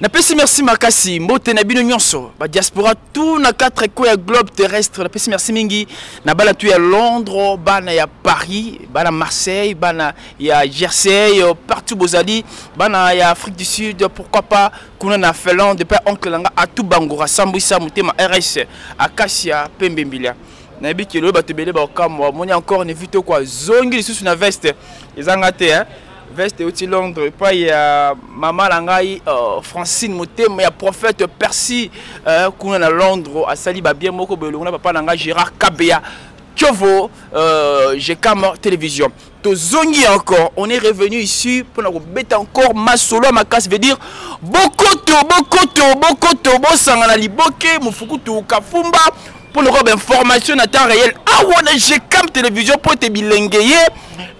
napesi merci makasi mbote na bino nyonso badiaspora tout na 4 eko ya globe terrestre napesi merci mingi na bana tu ya londres bana ya paris bana marseille bana ya jersey partout bozali bana ya afrique du sud pourquoi pas kuna na finlande mpe oncle na nga atu bangora sambwisa motema rs akasia mpe mbembilia nayebi kelelo bato ebele baokamwa omoni encore nevi toko azongi lisusu na veste ezanga te hein? veste euti londres epai ya mama na ngai uh, francine motema ya prophète percy uh, kuna na londres asali babien moko boye elongo na papa na ngai gérard kabeya tiovo uh, jekam télévision tozongi encore on est revenu ici mpona kobeta encore masolo ya makasi veut dire bokoto bokoto bokoto bosangana liboke mofukutu kafumba mpo lokola bainformation na temps réel awa na gcam télévision mpo ete bilenge ye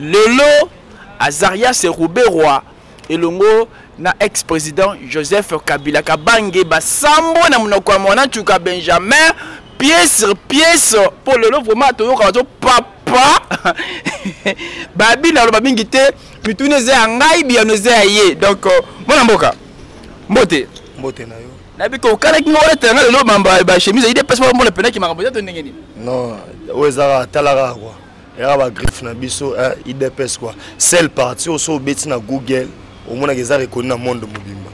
lelo azarias ruberwa elongo na ex-président joseph kabila kabange basambwe na monoko ya mwanacuka benjamin pied sur pièce mpo lelo vraiment toyokaka to papa babi naloba mingi te mituna eza ya ngai biyano eza ya ye donc euh, mwana mboka mbote mbote na yo nayebi te okanaki ngo oletela nga lelo mamba ba chemise ide pesa bamona penaki makambo eza to ndenge nini non oyo ezaka talaka kua eyaka bagriffe na biso eh, idps kua sel parti oso obeti na google omonaka eza rekoni na monde mobimba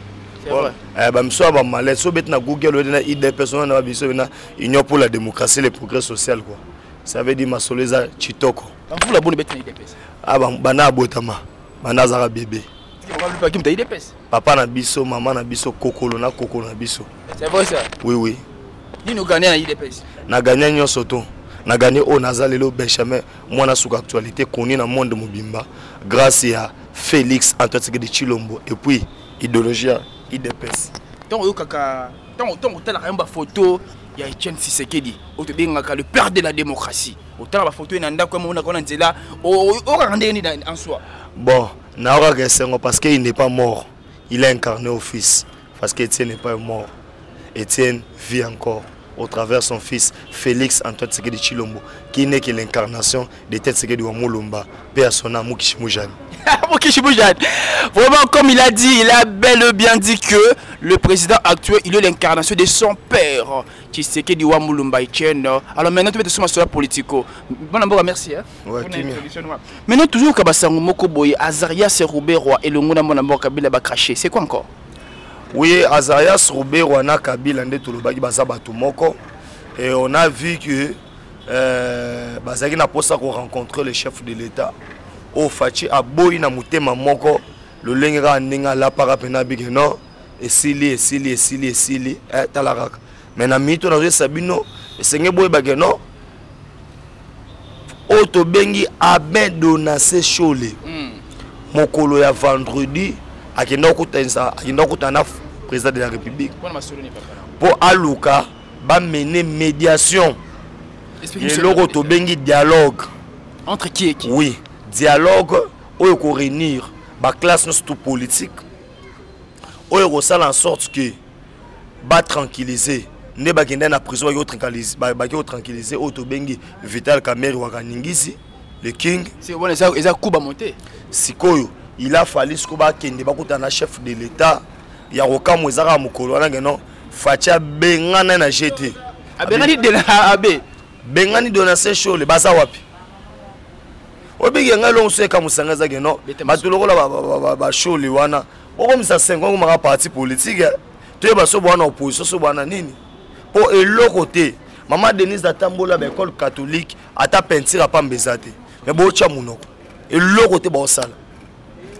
eh, bamisu ya bamalete so obeti na google oyede na idps ona na babiso na union pour la démocratie le progrès social kua ça veut dire masolo eza chitoko bamvula boni beti na idps ah, bana abotama banda azaka bebe papa na biso mama na biso kokolo na kokolo na biso oui oui na gagna nyonso to na gagné oyo naza lelo benjamin mwana suka actualité koni na monde mobimba grâce ya félix antoine tshisekedi tshilombo et puis idéologie ya idps ntango oyokaka ntango otalaka yango bafoto ya etienne tshisekedi oyo tobengaka le père de la démocratie otala bafoto ye na ndako yamonaka wana nzela okaka ndenge nini en soi bon naokaka esengo parce que il n'est pas mort il a incarné au fils parce que etienne n'est pas mort etienne vit encore au travers son fils Félix Antoine de Chilombo, qui n'est que l'incarnation de têtes de Wamulumba, persona Mukishimujani. Mukishimujani Vraiment, comme il a dit, il a bel et bien dit que le président actuel, il est l'incarnation de son père, Tshisekedi wa Mulumba Etienne. Alors maintenant tu mets sur ma politico. Bon mboka merci hein. Ouais, kimia. Maintenant toujours kabasango moko boye Azaria Seruberwa et le ngona mona mboka Kabila ba cracher. C'est quoi encore Oui, Azaria Seruberwa na Kabila nde tolobaki baza bato moko et on a vu que euh, bazaki na posa ko rencontrer le chef de l'État. Ofachi aboyi na mutema moko lolenge kaka ndenge alapaka mpena bike non esili esili esili esili eh, tala kaka me na minute oyo nazoyesa bino esenge boyebake no oyo tobengi abin donase shole mm. mokolo ya vendredi akenda kokutanisa akenda kokutana na président de la république mpo aluka bamene médiation eloko tobengi dialogue entre qui et qui oui dialogue oyo koréunir baklasse nyonso to politique oyo ekosala en sorte que batranquilise nde bakenda na prison baki otranquilise oyo tobengi vital kamere wakaningisi le king eza kuba mote sikoyo il a fallu sikoyo bakende bakutana na chef de l'état ya kokamwa eza kaka mokolo wana keno faci abengana na je te abengani dela abe bengani donatien shole baza wapi obengi ya ngai longo so ekamusanga eza ke non bato lokola basholi wana okomisa sengo okomaka parti politike eh. toyeba so bwana opposition so bwana nini mpo eloko te mama denise atambola baekole catholique ata pentire apamba eza te me botya monoko eloko te baosala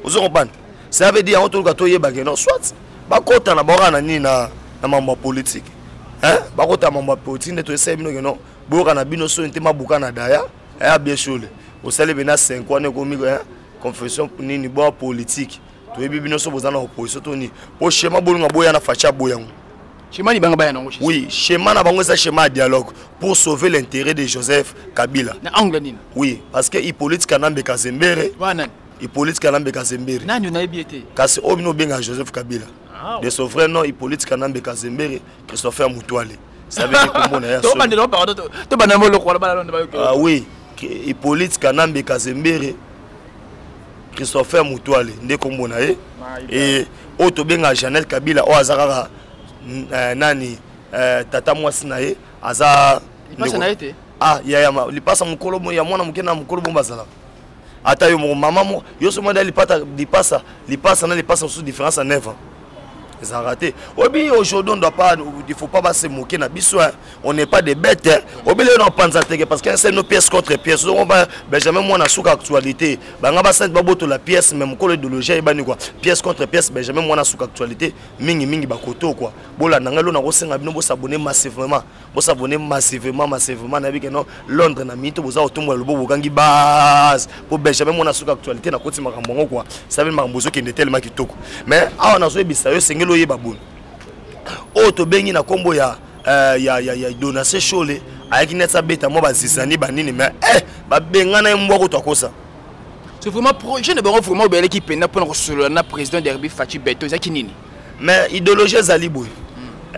ozo comprendre ça veut dire yango toluka toyeba ke non soit bakotana baokana nini na mambo ya politike bakotana mambo ya politike nde toyesai bino ke non boyoka na bino soni te mabuka na daya aya eh, bien shole osali bena 5 wana ekomi eh, confession nini boa politique toyebi bino so boza na opposition to nini mpo shema bolinga boya na faci aboya yango shema libanga baya nango oui shema na bango eza shema ya dialogue pour sauver l'intérêt de joseph kabila na angle nini oui parce que hippolyte kanambe kazembere wana hippolyte kanambe kazembere nani onayebi ye te kasi oyo bino obenga joseph kabila ah, de son vrai nom hippolyte kanambe kazembere christopher mutuale tobandela opaka tobandela moloko wana bana londe bayoki ah oui hippolyte kanambe kazembere christopher mutuale nde kombo na ye e oyo tobenga janel kabila oyo aza kaka eh, nani eh, tata mwasi na ye aza ah yaya lipasa mokolo ya mwana moke na mokolo bongo bazalaka ata yo moko mama moko yo soki mwana lipasa lipasa na lipasa mosusu différence ya 9 ans ezalaka te oyebi aujourd'hui on doit pas il faut pas base moke na biso on n'est pas des bêtes obele na panza teke parce que c'est nos pièces contre pièces donc ba Benjamin moi na suka actualité banga ba sente baboto la pièce même ko l'idéologie ebani quoi pièce contre pièce Benjamin moi na suka actualité mingi mingi bakoto quoi bola nanga lo na ko senga bino bo s'abonner massivement Bo s'abonner massivement, massivement. Nabi que non, Londres na mito, boza otombo ya lobo bokangi base. Po Benjamin mona suka actualité na koti makambo ngo quoi. Ça veut makambo zo kende tellement kitoko. Mais awa na zo ebisa yo sengelo yeba boni. Oyo to bengi na kombo ya euh, ya ya ya Donace Shole ayaki net sa beta mo bazisani banini mais eh babengana ye mbwa ko to akosa. C'est vraiment projet de bango vraiment obeleki pena pona ko solola na président derby Fatshi Beto ezaki nini? mais idéologie ezali boye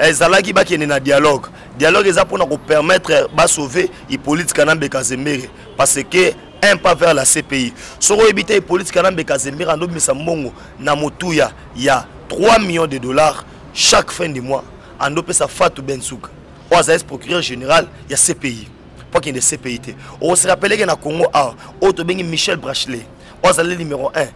ezalaki bakende na dialogue dialogue eza mpona kopermettre basauve hippolyte kanambe kazembere parce que un pas vers la cpi soki oyebi te hippolyte kanambe kazembere andobimisa mbongo na motuya ya 3 millions de dollars chaque fin du mois andopesa fatou bensuka oyo azali procureur général ya cpi mpo akende cpi te okosirapeleke na congo awa oyo tobengi michel brachelet oyo azali numéro 1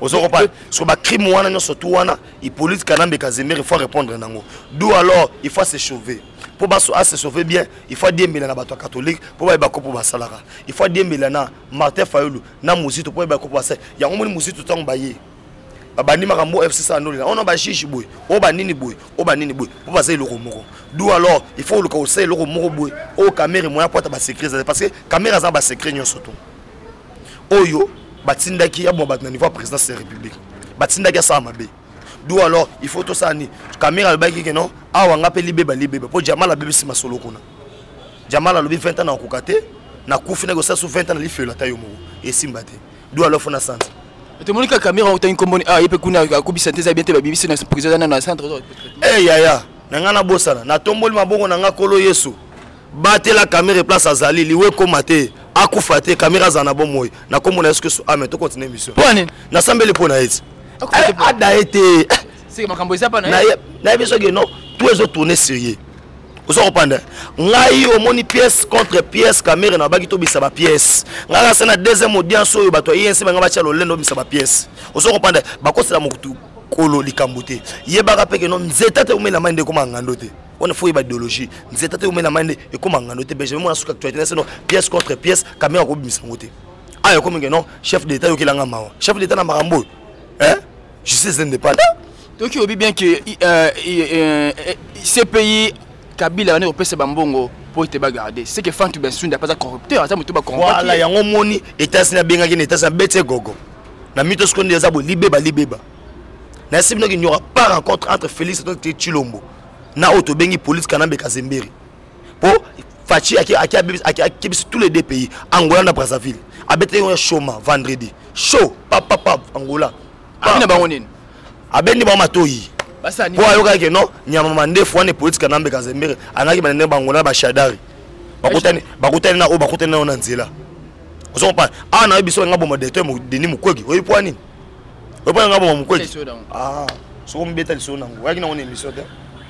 ozo comprendre sur ba crime wana nyonso tout wana Hippolyte Kanambe Kazemere faut répondre nango d'où alors il faut se sauver mpo baso ase ah, sauve bien il faut adiembela na bato ya catholique mpo bayeba kopo basalaka il faut adiembela na martin fayulu na mozito mpo bayeba kopo basala yango moni mozito ntango baye babandi makambo oyo fcc anolela ono bajuge boye oyo banini boye oyo banini boye mpo baza eloko moko d'où alors il faut oluka kosala eloko moko boye oyo kamere moya mpo ata basecret ezali parce que kamere aza basecret nyonso to oyo batindaki ya mwa bato na niveau ya présidence ya république batindaki asala mabe d'où alors il faut tosala nini kamera alobaki ke non awa nga mpe libeba libeba mpo jamal abebisi masolo kuna jamal alobi 20 ans nakokoka te nakufi na kosala su 20 ans nalifelo ata yo moko esimba te d'où alors fo na sanza tomoni kaka kamera otangi nkomboni a ah, ye mpe kuna akobisa te eza bien te babibisi na prison eza nano na centre eh, yaya na ngai nabosana natomboli mabongo na ngai kolo yesu batela kamere place azali liwa ekoma te akufa te kamere azala na bomoi na komona yesu kristu amen tokontinue émission nasambeli mpo na ye ti ada ye te nayebi soki no tout ezotourne sérieux oza kopanda ngai omoni pièce contre pièce kamere na babaki tobisa bapièce ngai kasa na deuxième audience oyo bato ya inc banga batya lolendo obisa bapièce oza kopanda bakosela mokolo likambo te yebaka mpe keno nzeta te omelama nde ekoma ngando te wana fo yeba idéologie nzeta te omena mai nde ekoma ngando te benjamin mwana suka actualité naseno pièce contre pièce kamera akobimisa yango te aya ekomi nge non chef d'état yokelanga mawa chef d'état na makambo oyo eh? justice indépendant toki oyebi bien que euh, euh, euh, cpi kabila bandi kopesa bambongo mpo ete bagarde ce que fantu bensunde apaza corrupteur aza moto bacorwala yango omoni etasi nabengaki na etasi nabeti egogo na mito sikoyo nde eza bolibeba libeba nayesi bino kinyoka par rencontre entre félix to te chilombo na oyo tobengi police kanambe kazemberi mpo faci akebisi tous les deux pays angola na brazzaville abetaki yango ya shoma vendredi show papapap angola abina bango nini abendi bango matoyi mpo ayokaki ke no nyama mandefu wana epoliti kanambe kazembere angaki banene bangola bashadari bakutani na oyo bakutani na yo na nzela ozokopa awa nayebi biso enga boma directeur denis mukwege oyebi mpo ya nini oyebana nga boma mokweti ah, soko mibeta lisolo nango oyaki nango na émission te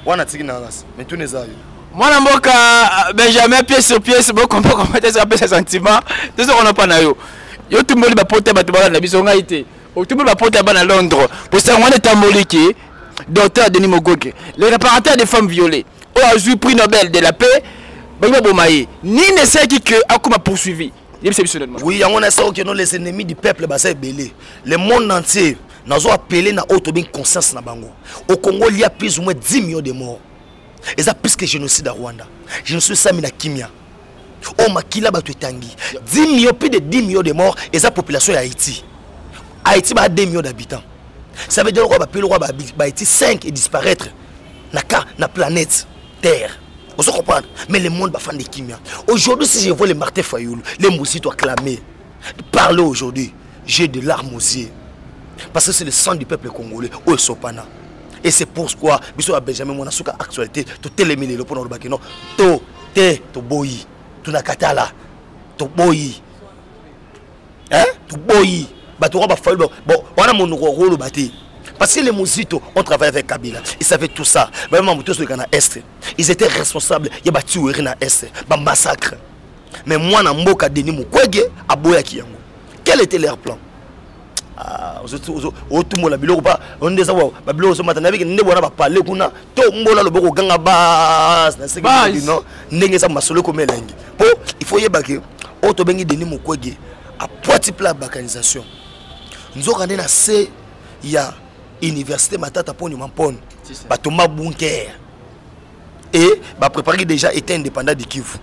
wana atiki na ngas mais tuna eza yo mwana mboka euh, benjamin pièce sur pièce bokombokomate soki apesa sentiment te soki onopa na yo yo tumboli bapota ya bato balanda biso ngai te otumboli bapota ya bana londres posango wana etamboli ke docteur denis mogoke le réparateur des femmes violées oyo azwi prix nobel de la paix bangi baboma ye nini esalaki ke akoma poursuivi yebisa biso nani oui yango na esao keno les ennemis du peuple baza ebele le monde entier nazo appeler na oyo tobengi conscience na bango au congo il y a plus ou moins 10 millions de morts eza plus que génocide à rwanda génocide esami na kimia oyo oh, makila bato etangi 10 millions plus de 10 millions de morts eza population ya haïti haïti baa 2 millions d'habitants ça veut dire okoa bapeli okoa bahaïti 5 et disparaître na ka na planète terre ozo comprendre mais le monde bafandi kimia aujourd'hui si je vois le martin fayulu le mosito acclamé parle aujourd'hui j'ai de larmes aux yeux parce que c'est le sang du peuple congolais oyo esopana et c'est pourquoi biso ya benjamin mwana suka actualité totelemi lelo mpona olobaki no to te toboyi tunakatala toboyi hein toboyi bato oka bafali bon wana monoko okoloba te Parce que les Mouzitos ont travaillé avec Kabila. Ils savaient tout ça. Même Moutos de Ghana Est. Ils étaient responsables. Il y a battu Rina Est. Bah massacre. Mais moi, na mboka Denis Mukwege, à Boyaki Yango. Quel était leur plan ah, otumola biloko ba onde eza babiloko ozomata na biki nde bona bapale kuna to mbola loboko ganga bas na sekiino ndenge eza masolo ekomi elengi mpo il faut yebake oyo tobengi denis mukwege apwati pla ya balkanisation nzoka nde na se ya université matata mponio mampone batomba bunker et bapreparaki déjà état indépendant de kivu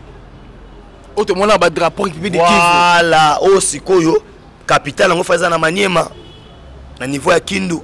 oyo tomona badrapo république de kivu voilà oyo oh, sikoyo capitale yango fa eza na maniema na niveau ya kindu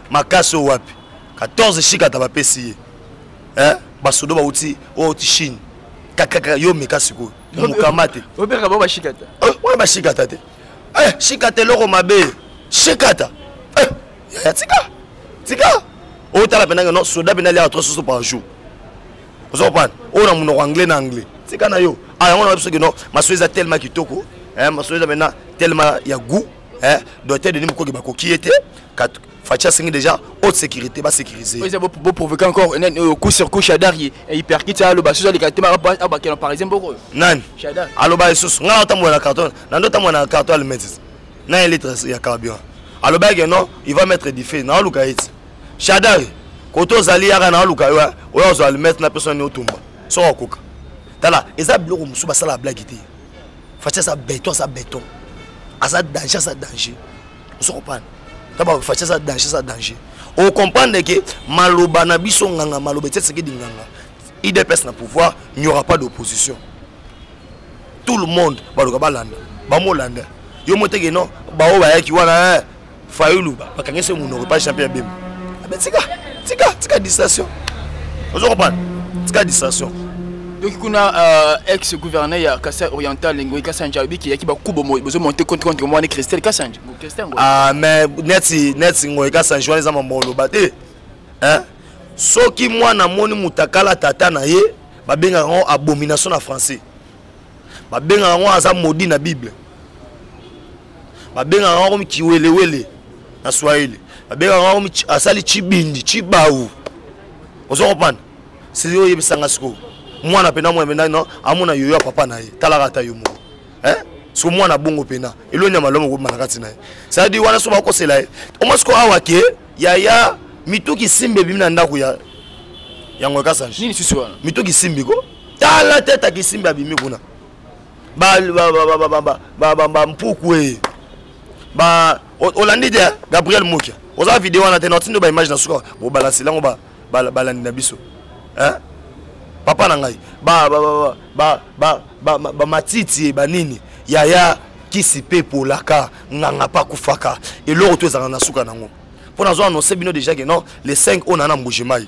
makasi oyo wapi 14 shikata bapesi ye eh? basodo bauti oyo oh, ti chine kakaka yo meka sikoyo mokama te obeka bango bashikata eh, wana bashikata te eh, shikata eloko mabe shikata eh, yaya tika tika otala mpenange no soda mpe naliaka trois soso par jour ozo kopana oyo na monoko anglais na anglais tika na yo a ah, yango na biso kino maso eza tellement kitoko eh, maso eza maintenant tellement ya goût eh, dote denis mokoki bakoki ye te faci asengi déjà haute sécurité basécurise boprovoke encore eh, euh, coup sur coup shadar ye eh, hyperkite aloba susu aleka te abakela parisien boko oyo nani aloba lisusu ngai natambola na carton nando tambola na carton alimetis na ye litre ya carburant alobaki non il va mettre du feu naoluka ye ti shadar koto ozali yaka naoluka yo oyo azwa alimete na personne otumba soki okoka tala eza biloko mosusu basala blage te faci aza beton aza beton aza danger aza danger ozo comprendre taba faci aza danger aza danger ocomprendre ke maloba na biso nganga maloba etiesekedi nganga idps na pouvoir il n'y aura pas d'opposition tout le monde baloka balanda bamolanda yo moteke non baoyo bayaki wana eh. fayulu bakanga ese munoko pa champion ya bemba abe tika tika tika distraction ozo comprendre tika distraction donc kuna euh, ex gouverneur ya kasai oriental ngoi kasanja oyebi kiyaki bakubo bozo monte compte contre mwana christel kasanja ah mais neti neti ngoi kasanja wana eza mambo oloba te hein soki mwana amoni mutakala tata na ye babengaka yango abomination na français babengaka yango aza modi na bible babengaka yango komi kiwelewele na swahili babengaka yango komi asali chibindi chibau ozo kopanda sili oyebisanga sikoyo mwana mpena mwana mpena no amona yoyo ya papa na ye talaka ata yo moko eh? siko mwana bongo mpena eloni ya malamu okobima na kati na ye cetadire wana so bakosela ye omwa siko awa ke yaya mituki simbe ebimi na ndako ya yango ekasanje mituki simbi ko tala tete akisimbi abimi kuna bampuku eye olandi te gabriel mokia oza video wana te naotindo baimage na suka bobalansi lango balandi na biso papa na ngai bamatiti ye banini yaya kisi mpe polaka nganga mpe akufaka eloko to ezalaka na suka nango mpo nazwa anonse bino déjà ke non le 5 oyo naa na mbujimai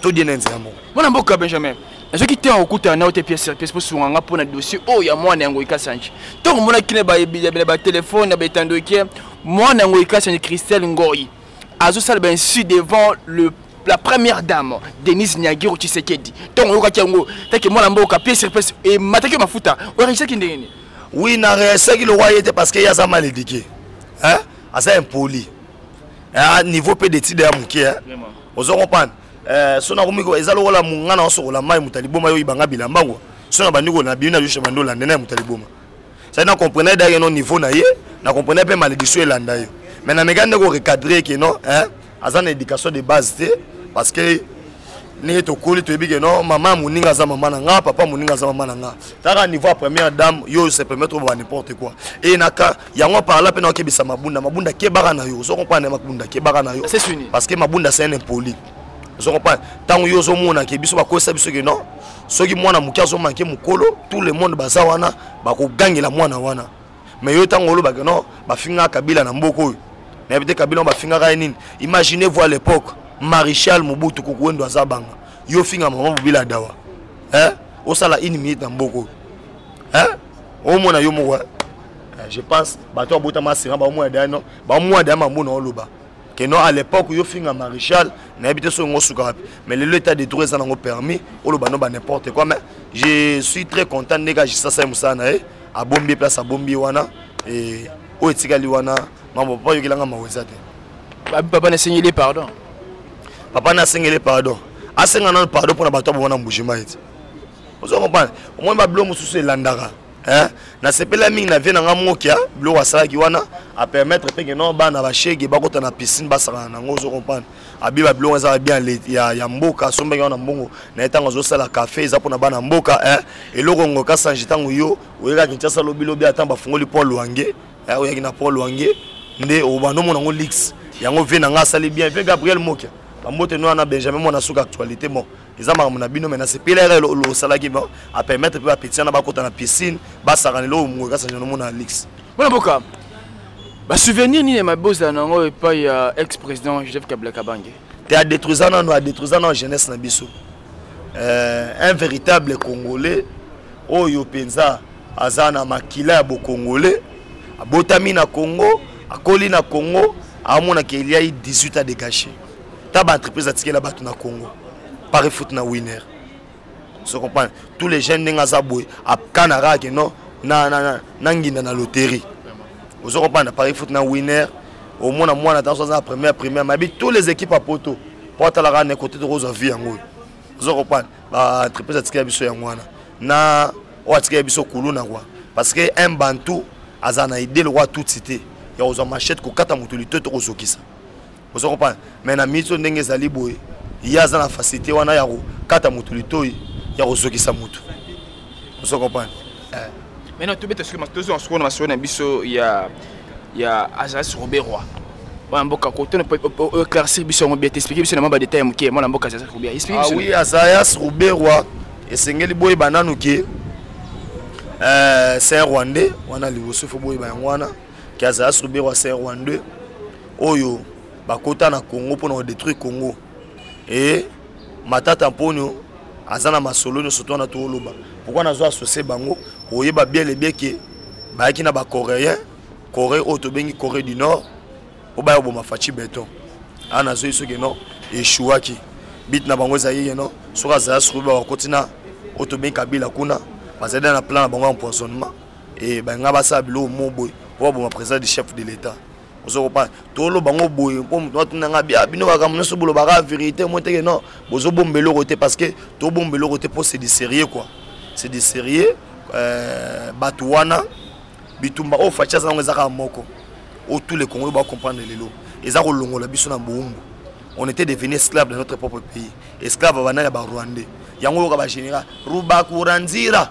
todie na nzela moko mwana mboka benjamin nazoki te okutana na yo te pièce pièce mpo sunga nga mpo na dossier oyo ya mwana yango ikasanji ntango omonaki na batelefone ya baetandokie mwana yango ikasanji christelle ngoi azosala bainsu devant le la première dame denise niagiro tshisekedi ntango oyokaki yango take mwana mboka pièce sur pièce emataki yo mafuta oregisaki ndenge nini oui na regisaki lokwa ye te parce que ye aza mal éduqué aza impoli ah, niveau mpe detide ya moke eh. ozo comprendre eh, so nakomi eza lokola monga na osokola mai moto aliboma yo ibanga bilamba ngo so na bandi kona bimi na yoshe bandi olanda naye moto aliboma sai na comprena ye dayeke no niveau na ye na comprena mpe malédiction elanda yo mais nameka nde korecadre ke no eh, aza na éducation de base te parce que ndenge tokoli toyebi ke no mama ya moninga aza mama na nga papa moninga aza mama na nga taka niveau ya première dame yo se permettre oba n'importe quoi e na yango parla mpe nakebisa mabunda mabunda kebaka na yo ozo comprendre mabunda kebaka na yo parce que mabunda c'est un impoli ozo comprendre ntango yo ozomona ke biso bakosa biso ke non soki mwana moke azomanke mokolo tout le monde baza wana bakogangela mwana wana mais yo ntango olobake non bafingaka kabila na mboka oyo nayebi te kabila ngo bafingaka ye nini imaginez vous à l'époque maréchal mobutu kukuwendo aza banga yo ofinga mama mobila dawa eh? osala une minute na mboka oyo eh? omona yo moko eh, je pense bato abotama asira baomona daya no baomona daya mamona oloba que non à l'époque yo finga maréchal nayebi te soki ngo suka wapi mais lelo état de droit eza nango permis oloba no ba n'importe quoi mais je suis très content ndenge ajisasa ye mosala na ye abombi place abombi wana oyo etikali wana mambo papa yokelanga mawa eza te papa nasengeli pardon papa nasengeli pardon asenga nano pardon mpona bato abomana mbujima ete ozo comprendre omoni babilo mosusu elandaka hein? nasepela mingi na vie na nga mokia ah, biloko asalaki wana apermettre mpe keno bana bashege bakota na piscine basakana nango ozo comprendre abi babiloko ezaka bien ya, ya mboka asombaki wana mbongo naye ntango azosala kafe eza mpona bana mboka hein? eloko ngo kasange ntango yo oyekaka kinshasa lobilobi ata bafungoli pont lwange eh, oyaki na pont lwange nde obanda omona yango lix yango vie na nga asali bien mpe gabriel mokia bambote noya na benjamin mwana suka actualité bon eza makambo na bino me nasepeli yaka osalaki apermettre mpe bapeti wana bakota na piscine basakana eloko mongo ekasa jano mona alix mwana boka basouvenir nini ya mabe ozala na yango epai ya ex président joseph kabila kabange te adétruisa nano adétruisa nano jeunesse na biso euh, un véritable congolais oyo mpenza aza na makila ya bokongolais abotami na congo akoli na congo amonaka eliai 18 a dégage ta ba entreprise atikela bato na congo pari foot na winner se comprendre tous les jeunes ndenge aza boye akana kaka ke non na, na, na, na nginda na loterie ozo comprendre pari foot na winner omona mwana tanso aza na première primaire mayebi tous les équipes ya poto mpo atalaka ne kote tokozwa vie yango oyo ozo comprendre ba entreprise atikela biso yango wana na oyo atikela biso kuluna kua parce que un bantou aza na idée lokola tutsi te ya kozwa machete kokata moto lito tokozokisa ozo comprendre mais na miso ndenge ezali boye ye aza na facilité wana ya kokata motu litoi ya kozokisa motu ozo comprendre eh. maintenant tobeta soki tozwa soko na masolo na biso ya ya azalasi robert roi mwana mboka kotona éclaircir biso yango bien te expliquer biso na mwa badetail ya moke mwana mboka azalasi robert expliquer biso ah oui azayas robert roi esengeli boyeba nanu ke euh, c'est un rwandais wana liboso fo boyeba yango wana Kiaza ya Sobero ya Saint Rwandais oyo bakota na Congo mpona ko détruire Congo et Matata Mponyo aza na masolo nyonso to wana toloba pourquoi nazo associe bango oyeba bien le bien ke bayaki na bacoréen corée oyo tobengi corée du nord mpo baya koboma faci beton awa nazoi soki no echouaki bit na bango ezalaki yeno soki azala soki bakoti na oyo tobengi kabila kuna bazali na plan na bango ya empoisonnement e balinga basala biloko mo boye mpo baboma président du chef de l'état ozo kopana toloba yango boye mpo moto atuna ngai bia bino makambo nyonso bolobaka vérité moi teke non bozobomba eloko te parce que tobomba eloko te mpo c'est du sérieux quoi c'est du sérieux euh, bato wana bitumba oyo faci aza yango eza kaka moko oyo tous les congolais bacomprendre lelo eza kolongola biso na boumbu on était devenu esclave de notre propre pays esclave banani ya barwandais yango oyoka bagénéral rubakuranzira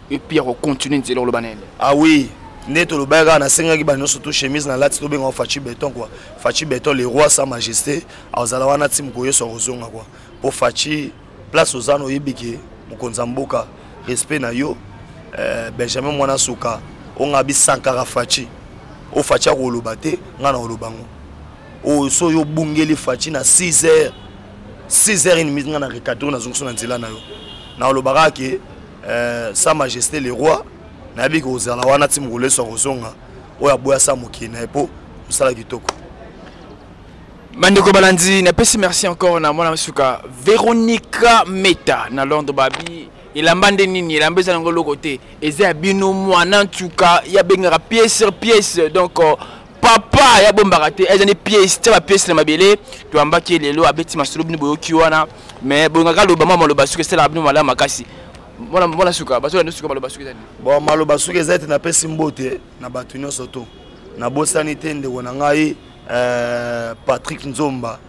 epuis ya kocontinue nzela oloba na yende ah oui nde tolobaki kaka nasengaki bana nyonso to chemise na lati tobengaka faci beton kua faci beton le roi sa majesté azala wana ti mokolo yesu akozonga kua mpo faci place oza na oyebi ke mokonzi ya mboka respect na yo eh, benjamin mwana suka onga bisankara faci oyo faci akoloba te ngai nakoloba yango oyo so oyo obungeli faci na 6 heures 6 heures une minute ngai na recadre nazongiso na nzela na yo nakolobaka ke eh, sa majesté le roi nayebi kozala wana ti mokolo yesu akozonga oyo aboya sa mokili na ye mpo mosala kitoko bandeko balandi napesi merci encore na mwana suka veronica meta na londres babi elamba nde nini elamba eza nango eloko te eza ya bino mwana ntuka yabengaka pièce sur pièce donc euh, papa ya bombaka te eza nde pièce tia bapièce na mabele toyambaki lelo abeti masolo bino boyoki wana mais bolingaka aloba mwa maloba soki esalaka bino malamu makasi mwana suka bazola nde suka maloba soki ezali bon maloba soki eza ete napesi mbote na bato nyonso to nabosani te ndeko na ngai euh, patrick nzomba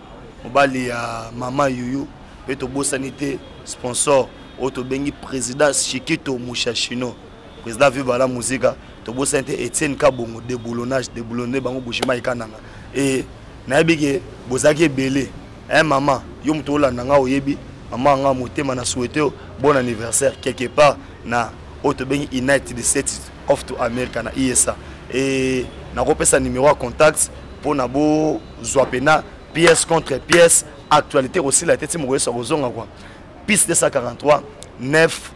mobali ya mama yuyu mpe tobosani te sponsor oyo tobengi présidence chikito mushashino président vieux bala musika tobosani te etienne kabongo deboulonnage deboulonne bango bushima ekananga e nayebi ke bozalaki ebele e mama yo moto olanda nga oyebi mama yanga motema na souhaite yo bon anniversaire quelque part na oyo tobengi united states of to america na isa e nakopesa numéro ya contact mpo na bozwa mpena pièce contre pièce actualité kosila te ti mokoyeso akozonga kua piste 243 9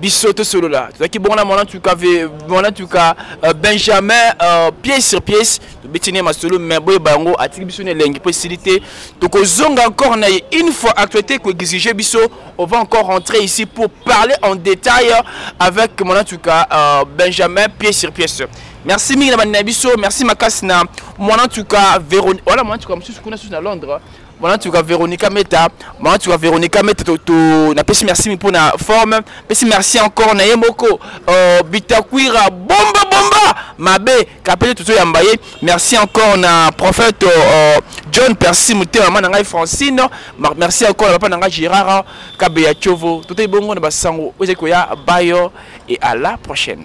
biso tosolola tozalaki bongo na mwana tuka mwana tuka euh, benjamin euh, pièce sur pièce tobeti ne masolo mais boyeba yango atiki biso na elengi mpo esili te tokozonga encore na ye une fois actualité koexige biso on va encore rentrer ici pour parler en détail avec mwana tuka euh, benjamin pièce sur pièce merci mingi na bandi na biso merci makasi na mwana tuka veron wala mwana tuka mosusu kuna susu na londres Mon tu cas Véronica Meta, mon tu cas Véronica Meta, tu tu na pesi merci pour la forme, pesi merci encore na yemoko, euh, bitakwira bomba bomba, mabe, kapele tout ya mbaye, merci encore na prophète euh, John Percy mute maman nanga Francine, merci encore na papa nanga Gérard Kabeya Chovo, tout est bon na basango, oje koya bayo et à la prochaine.